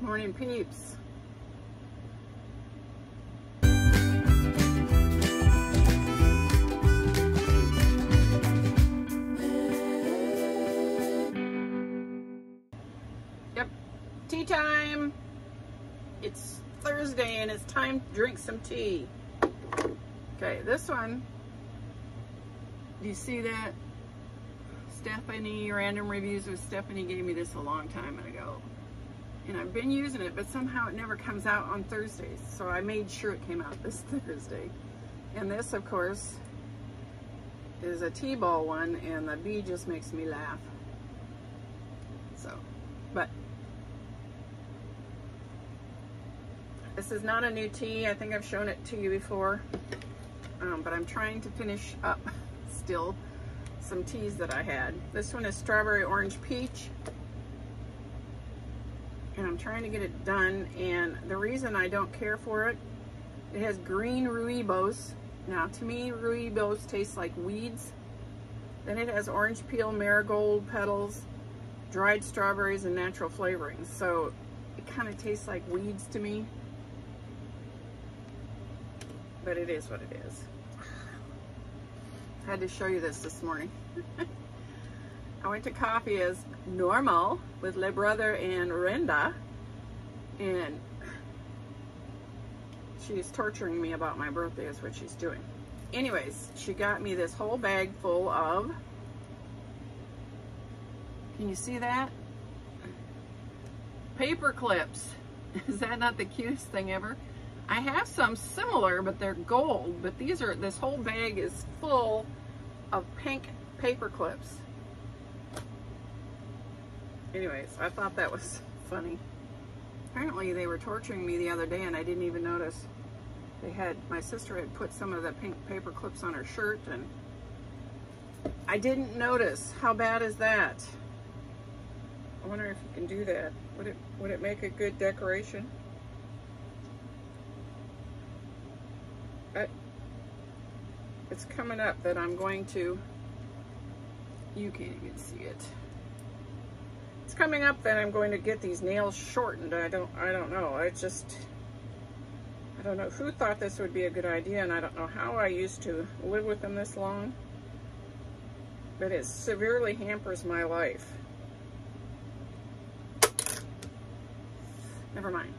Morning peeps. Yep, tea time. It's Thursday and it's time to drink some tea. Okay, this one, do you see that? Stephanie, random reviews with Stephanie gave me this a long time ago. And I've been using it, but somehow it never comes out on Thursdays. So I made sure it came out this Thursday. And this, of course, is a T-ball one, and the bee just makes me laugh. So, but this is not a new tea. I think I've shown it to you before. Um, but I'm trying to finish up still some teas that I had. This one is strawberry orange peach. And I'm trying to get it done. And the reason I don't care for it, it has green rooibos. Now to me, rooibos taste like weeds. Then it has orange peel, marigold petals, dried strawberries, and natural flavorings. So it kind of tastes like weeds to me. But it is what it is. I had to show you this this morning. I went to coffee as normal with Le Brother and Brenda, and she's torturing me about my birthday is what she's doing. Anyways, she got me this whole bag full of, can you see that? Paper clips. Is that not the cutest thing ever? I have some similar, but they're gold, but these are, this whole bag is full of pink paper clips. Anyways, I thought that was funny. Apparently they were torturing me the other day and I didn't even notice. They had, my sister had put some of the pink paper clips on her shirt and I didn't notice. How bad is that? I wonder if you can do that. Would it, would it make a good decoration? I, it's coming up that I'm going to, you can't even see it. It's coming up that I'm going to get these nails shortened. I don't, I don't know. I just, I don't know who thought this would be a good idea and I don't know how I used to live with them this long. But it severely hampers my life. Never mind.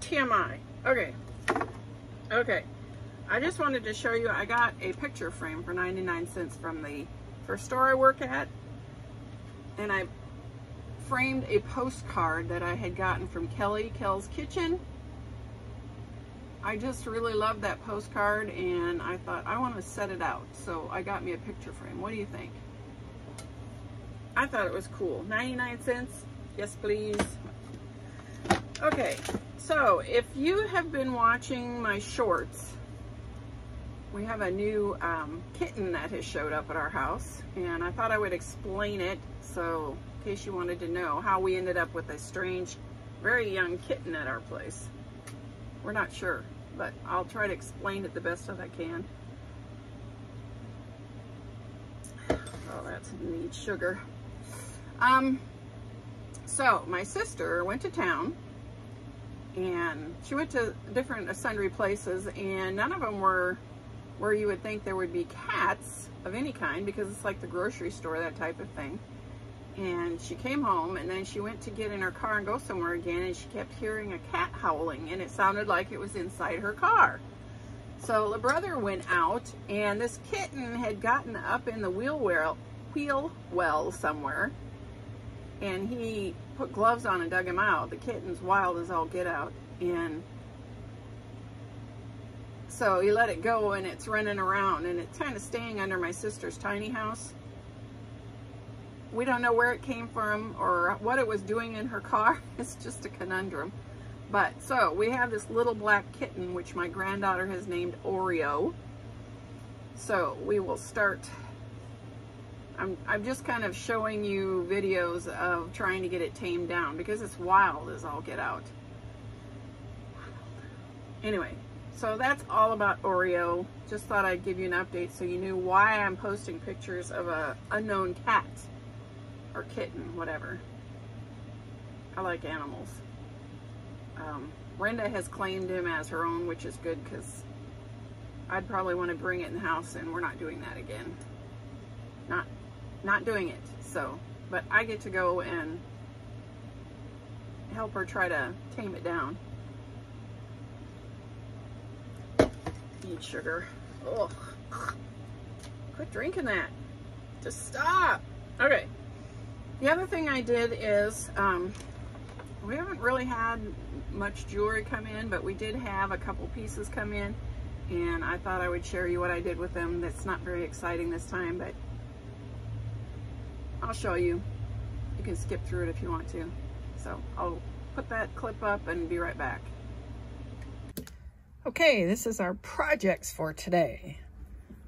TMI. Okay. Okay. I just wanted to show you, I got a picture frame for 99 cents from the first store I work at. And I framed a postcard that I had gotten from Kelly, Kelz Kitchen. I just really loved that postcard and I thought I want to set it out. So I got me a picture frame. What do you think? I thought it was cool. 99 cents. Yes, please. Okay, so if you have been watching my shorts, we have a new um, kitten that has showed up at our house and I thought I would explain it so in case you wanted to know how we ended up with a strange very young kitten at our place. We're not sure but I'll try to explain it the best that I can. Oh that's neat sugar. Um so my sister went to town and she went to different sundry places and none of them were where you would think there would be cats of any kind because it's like the grocery store, that type of thing. And she came home and then she went to get in her car and go somewhere again and she kept hearing a cat howling and it sounded like it was inside her car. So the brother went out and this kitten had gotten up in the wheel well, wheel well somewhere and he put gloves on and dug him out. The kitten's wild as all get out and so he let it go and it's running around and it's kind of staying under my sister's tiny house. We don't know where it came from or what it was doing in her car. It's just a conundrum. But so we have this little black kitten, which my granddaughter has named Oreo. So we will start, I'm, I'm just kind of showing you videos of trying to get it tamed down because it's wild as all get out. Anyway, so that's all about Oreo. Just thought I'd give you an update so you knew why I'm posting pictures of a unknown cat or kitten, whatever. I like animals. Um, Brenda has claimed him as her own, which is good because I'd probably want to bring it in the house and we're not doing that again. Not, not doing it. So, but I get to go and help her try to tame it down. Eat sugar. Ugh. Quit drinking that. Just stop. Okay. The other thing I did is, um, we haven't really had much jewelry come in, but we did have a couple pieces come in and I thought I would share you what I did with them. That's not very exciting this time, but I'll show you. You can skip through it if you want to. So I'll put that clip up and be right back. Okay, this is our projects for today.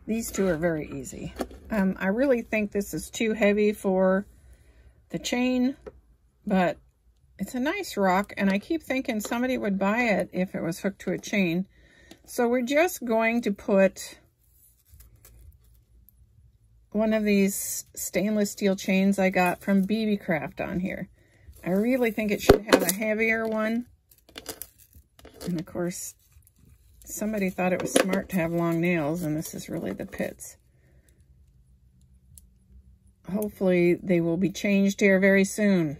These two are very easy. Um, I really think this is too heavy for the chain, but it's a nice rock, and I keep thinking somebody would buy it if it was hooked to a chain. So we're just going to put one of these stainless steel chains I got from BB Craft on here. I really think it should have a heavier one. And of course, somebody thought it was smart to have long nails, and this is really the pits. Hopefully they will be changed here very soon.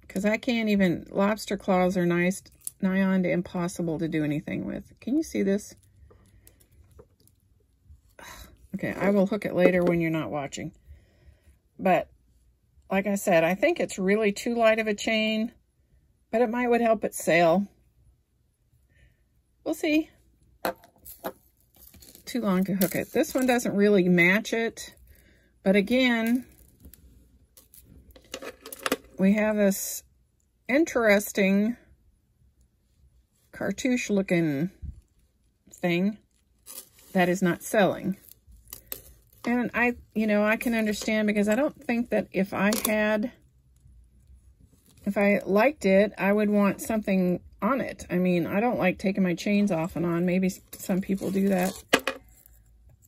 Because I can't even, lobster claws are nice, nigh on to impossible to do anything with. Can you see this? Okay, I will hook it later when you're not watching. But, like I said, I think it's really too light of a chain, but it might would help it sail. We'll see. Too long to hook it. This one doesn't really match it, but again, we have this interesting cartouche looking thing that is not selling. And I, you know, I can understand because I don't think that if I had, if I liked it, I would want something on it. I mean, I don't like taking my chains off and on. Maybe some people do that.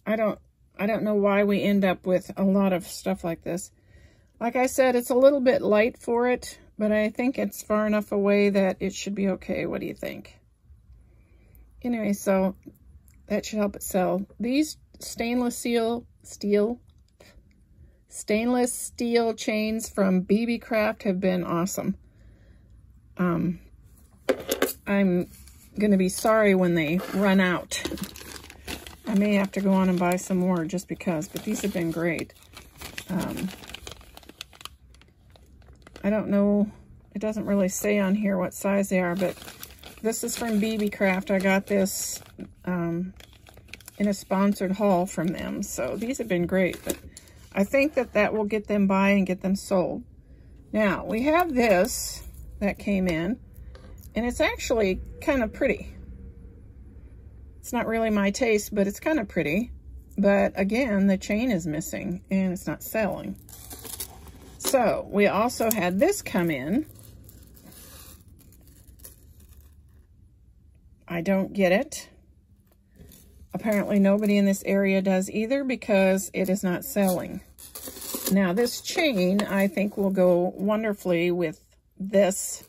I don't, I don't know why we end up with a lot of stuff like this. Like I said, it's a little bit light for it, but I think it's far enough away that it should be okay. What do you think? Anyway, so that should help it sell. These stainless steel, steel, stainless steel chains from BB Craft have been awesome. Um, I'm going to be sorry when they run out. I may have to go on and buy some more just because, but these have been great. Um, I don't know, it doesn't really say on here what size they are, but this is from BB Craft. I got this um, in a sponsored haul from them. So these have been great, but I think that that will get them by and get them sold. Now, we have this that came in, and it's actually kind of pretty. It's not really my taste, but it's kind of pretty. But again, the chain is missing, and it's not selling. So we also had this come in. I don't get it. Apparently nobody in this area does either because it is not selling. Now this chain I think will go wonderfully with this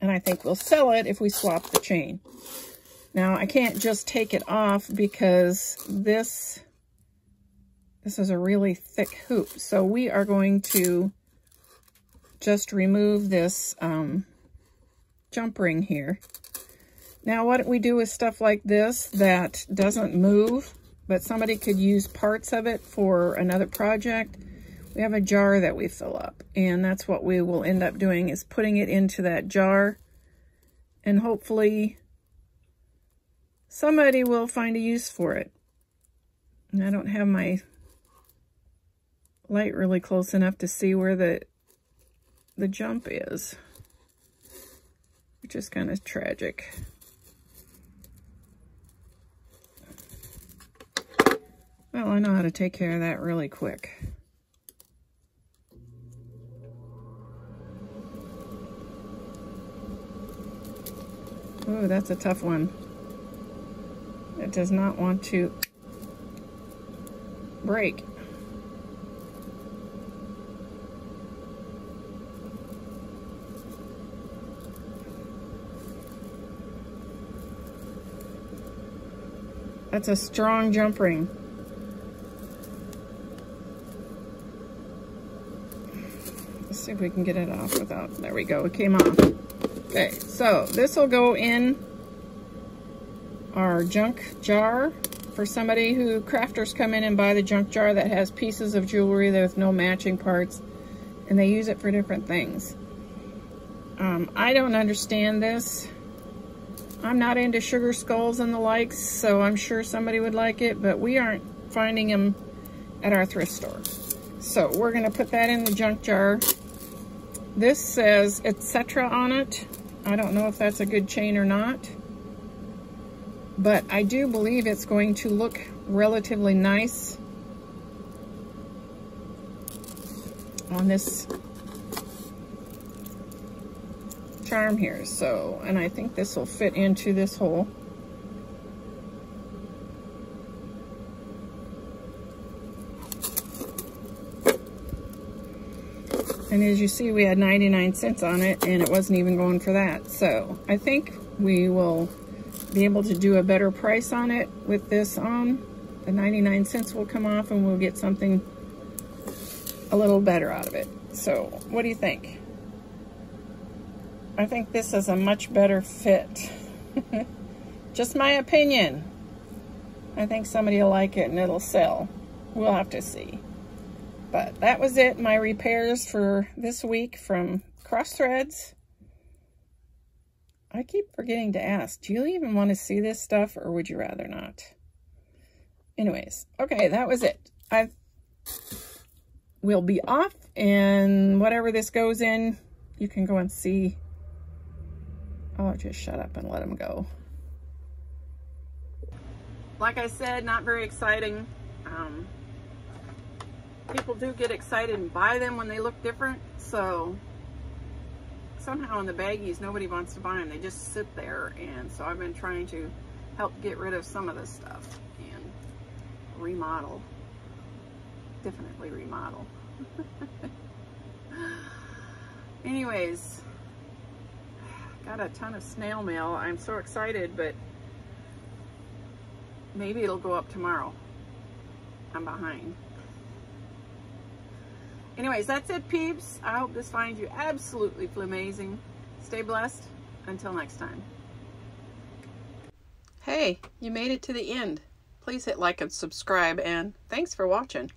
and I think we'll sell it if we swap the chain. Now I can't just take it off because this this is a really thick hoop. So we are going to just remove this um, jump ring here. Now what we do with stuff like this that doesn't move, but somebody could use parts of it for another project, we have a jar that we fill up. And that's what we will end up doing is putting it into that jar. And hopefully somebody will find a use for it. And I don't have my light really close enough to see where the the jump is, which is kind of tragic. Well, I know how to take care of that really quick. Oh, that's a tough one does not want to break. That's a strong jump ring. Let's see if we can get it off without, there we go, it came off. Okay, so this will go in our junk jar for somebody who crafters come in and buy the junk jar that has pieces of jewelry with no matching parts and they use it for different things. Um, I don't understand this. I'm not into sugar skulls and the likes, so I'm sure somebody would like it, but we aren't finding them at our thrift store. So we're gonna put that in the junk jar. This says etc. on it. I don't know if that's a good chain or not but I do believe it's going to look relatively nice on this charm here. So, and I think this will fit into this hole. And as you see, we had 99 cents on it and it wasn't even going for that. So I think we will be able to do a better price on it with this on. The 99 cents will come off and we'll get something a little better out of it. So what do you think? I think this is a much better fit. Just my opinion. I think somebody will like it and it'll sell. We'll have to see. But that was it, my repairs for this week from Cross Threads. I keep forgetting to ask, do you even want to see this stuff or would you rather not? Anyways, okay, that was it. I will be off and whatever this goes in, you can go and see. Oh, just shut up and let them go. Like I said, not very exciting. Um, people do get excited and buy them when they look different, so somehow in the baggies, nobody wants to buy them. They just sit there. And so I've been trying to help get rid of some of this stuff and remodel. Definitely remodel. Anyways, got a ton of snail mail. I'm so excited, but maybe it'll go up tomorrow. I'm behind. Anyways, that's it, peeps. I hope this finds you absolutely amazing. Stay blessed. Until next time. Hey, you made it to the end. Please hit like and subscribe, and thanks for watching.